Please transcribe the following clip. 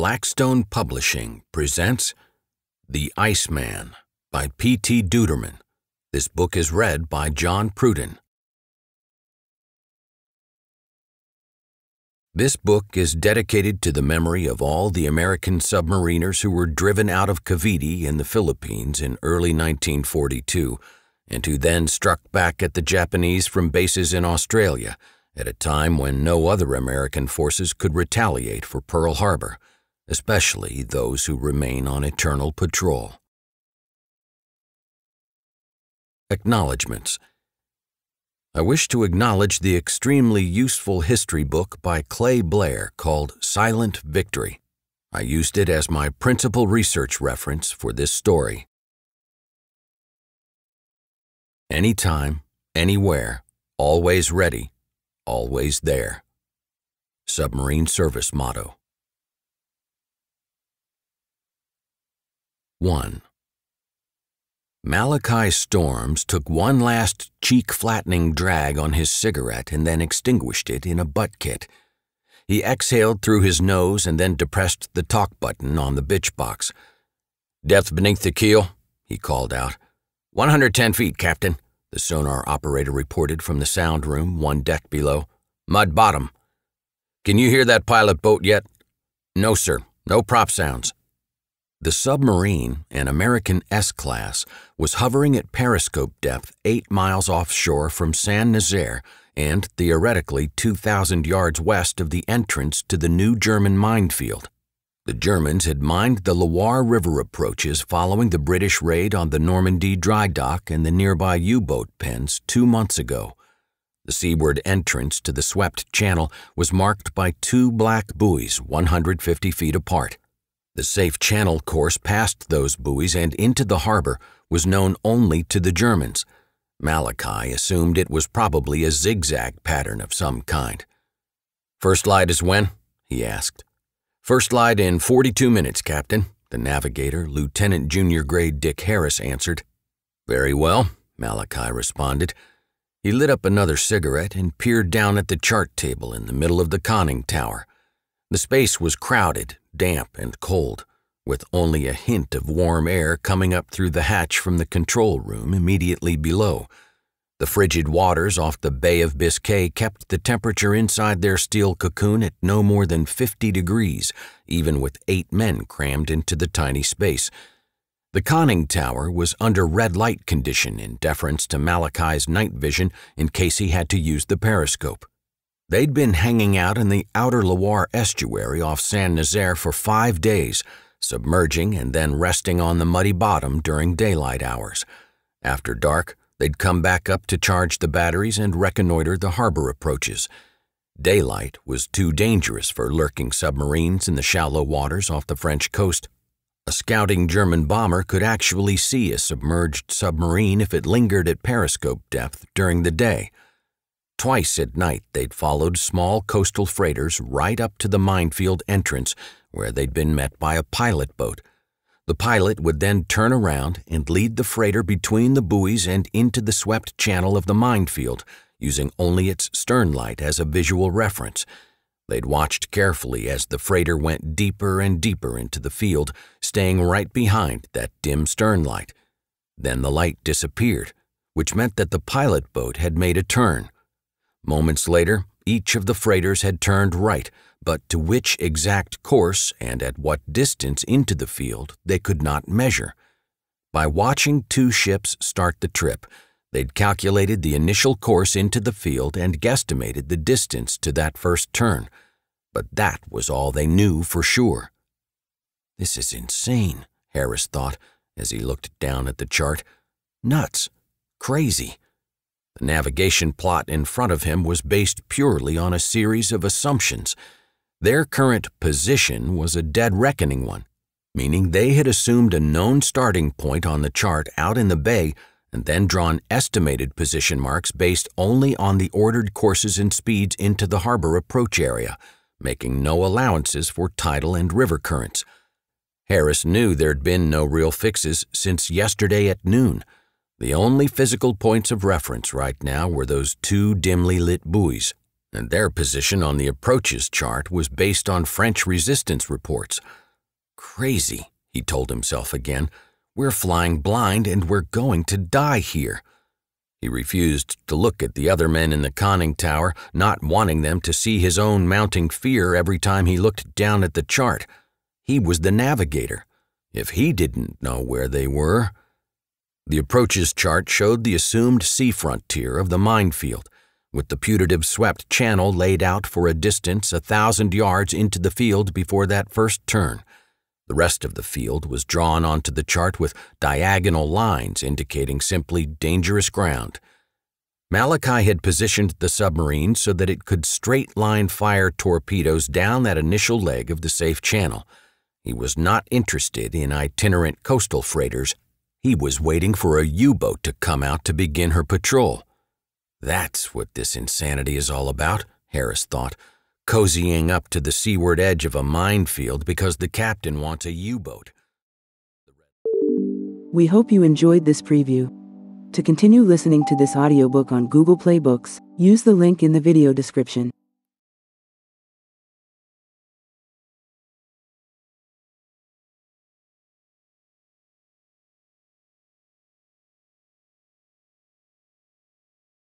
Blackstone Publishing presents The Iceman by P.T. Deutermann. This book is read by John Pruden. This book is dedicated to the memory of all the American submariners who were driven out of Cavite in the Philippines in early 1942 and who then struck back at the Japanese from bases in Australia at a time when no other American forces could retaliate for Pearl Harbor, especially those who remain on eternal patrol. Acknowledgements. I wish to acknowledge the extremely useful history book by Clay Blair called Silent Victory. I used it as my principal research reference for this story. Anytime, anywhere, always ready, always there. Submarine Service Motto 1. Malachi Stormes took one last cheek flattening drag on his cigarette and then extinguished it in a butt kit. He exhaled through his nose and then depressed the talk button on the bitch box. Depth beneath the keel, he called out. 110 feet, Captain, the sonar operator reported from the sound room one deck below. Mud bottom. Can you hear that pilot boat yet? No, sir. No prop sounds. The submarine, an American S class, was hovering at periscope depth eight miles offshore from St. Nazaire and theoretically 2,000 yards west of the entrance to the new German minefield. The Germans had mined the Loire River approaches following the British raid on the Normandie dry dock and the nearby U boat pens two months ago. The seaward entrance to the swept channel was marked by two black buoys 150 feet apart. The safe channel course past those buoys and into the harbor was known only to the Germans. Malachi assumed it was probably a zigzag pattern of some kind. First light is when? he asked. First light in 42 minutes, Captain, the navigator, Lieutenant Junior Grade Dick Harris answered. Very well, Malachi responded. He lit up another cigarette and peered down at the chart table in the middle of the conning tower. The space was crowded, damp, and cold, with only a hint of warm air coming up through the hatch from the control room immediately below. The frigid waters off the Bay of Biscay kept the temperature inside their steel cocoon at no more than 50 degrees, even with eight men crammed into the tiny space. The conning tower was under red light condition in deference to Malachi's night vision in case he had to use the periscope. They'd been hanging out in the outer Loire estuary off St. Nazaire for five days, submerging and then resting on the muddy bottom during daylight hours. After dark, they'd come back up to charge the batteries and reconnoiter the harbor approaches. Daylight was too dangerous for lurking submarines in the shallow waters off the French coast a scouting German bomber could actually see a submerged submarine if it lingered at periscope depth during the day. Twice at night, they'd followed small coastal freighters right up to the minefield entrance, where they'd been met by a pilot boat. The pilot would then turn around and lead the freighter between the buoys and into the swept channel of the minefield, using only its stern light as a visual reference. They'd watched carefully as the freighter went deeper and deeper into the field, staying right behind that dim stern light. Then the light disappeared, which meant that the pilot boat had made a turn. Moments later, each of the freighters had turned right, but to which exact course and at what distance into the field they could not measure. By watching two ships start the trip, they'd calculated the initial course into the field and guesstimated the distance to that first turn but that was all they knew for sure. This is insane, Harris thought as he looked down at the chart. Nuts. Crazy. The navigation plot in front of him was based purely on a series of assumptions. Their current position was a dead reckoning one, meaning they had assumed a known starting point on the chart out in the bay and then drawn estimated position marks based only on the ordered courses and speeds into the harbor approach area making no allowances for tidal and river currents. Harris knew there'd been no real fixes since yesterday at noon. The only physical points of reference right now were those two dimly lit buoys. and their position on the approaches chart was based on French resistance reports. Crazy, he told himself again. We're flying blind and we're going to die here. He refused to look at the other men in the conning tower, not wanting them to see his own mounting fear every time he looked down at the chart. He was the navigator. If he didn't know where they were. The approaches chart showed the assumed sea frontier of the minefield, with the putative swept channel laid out for a distance a thousand yards into the field before that first turn. The rest of the field was drawn onto the chart with diagonal lines indicating simply dangerous ground. Malachi had positioned the submarine so that it could straight line fire torpedoes down that initial leg of the safe channel. He was not interested in itinerant coastal freighters. He was waiting for a U boat to come out to begin her patrol. That's what this insanity is all about, Harris thought, cozying up to the seaward edge of a minefield because the captain wants a U boat. We hope you enjoyed this preview. To continue listening to this audiobook on Google Play Books, use the link in the video description.